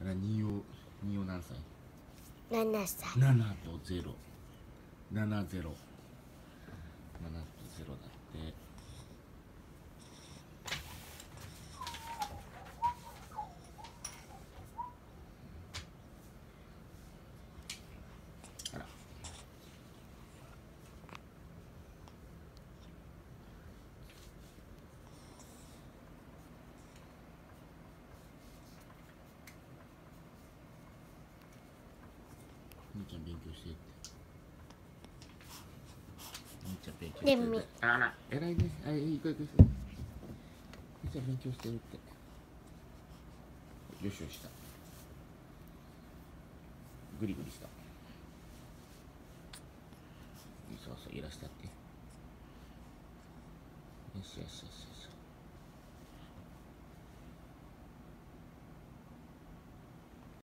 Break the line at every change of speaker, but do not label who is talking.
あら二葉二葉何歳
？7歳
7と0 7 0 7と0だってあら兄ちゃん勉強してって。兄ちゃん勉強してってあら偉いね。はい行こう行こう行こう兄ちゃん勉強してるって。よしよしした。グリグリした。そうそういらしたって。よしよしよしよし